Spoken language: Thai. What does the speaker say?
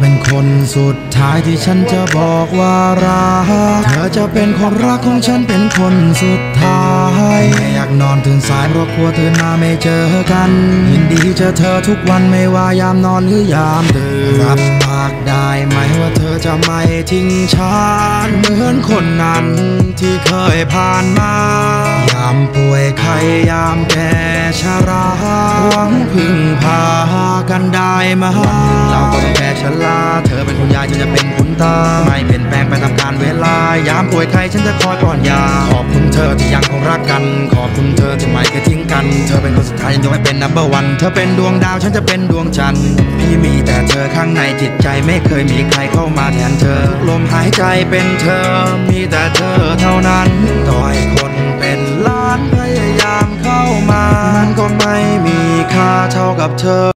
เป็นคนสุดท้ายที่ฉันจะบอกว่ารัก เธอจะเป็นคนรักของฉันเป็นคนสุดท้ายไม่อยากนอนตื่นสายเพราะกลัวตื่นมาไม่เจอกันยินดีเจอเธอทุกวันไม่ว่ายามนอนหรือยามตื่นรับปากได้ไหมว่าเธอจะไม่ทิ้งฉันเหมือนคนนั้นที่เคยผ่านมายามป่วยไข้ยามแก่ชราหวังพึ่งพากันได้ไหมาวันหนึ่งเราก็ เป็นคุณยายฉันจะเป็นคุณตาไม่เปลี่ยนแปลงไปตามกาลเวลา ยามป่วยไข้ฉันจะคอยป้อนยา ขอบคุณเธอที่ยังคงรักกัน ขอบคุณเธอที่ไม่เคยทิ้งกัน เธอเป็นคนสุดท้ายยังไม่เป็น number one เธอเป็นดวงดาวฉันจะเป็นดวงจันทร์ พี่มีแต่เธอข้างในจิตใจไม่เคยมีใครเข้ามาแทนเธอ ลมหายใจเป็นเธอ มีแต่เธอเท่านั้น ต่อยคนเป็นล้านพยายามเข้ามา มันก็ไม่มีค่าเท่ากับเธอ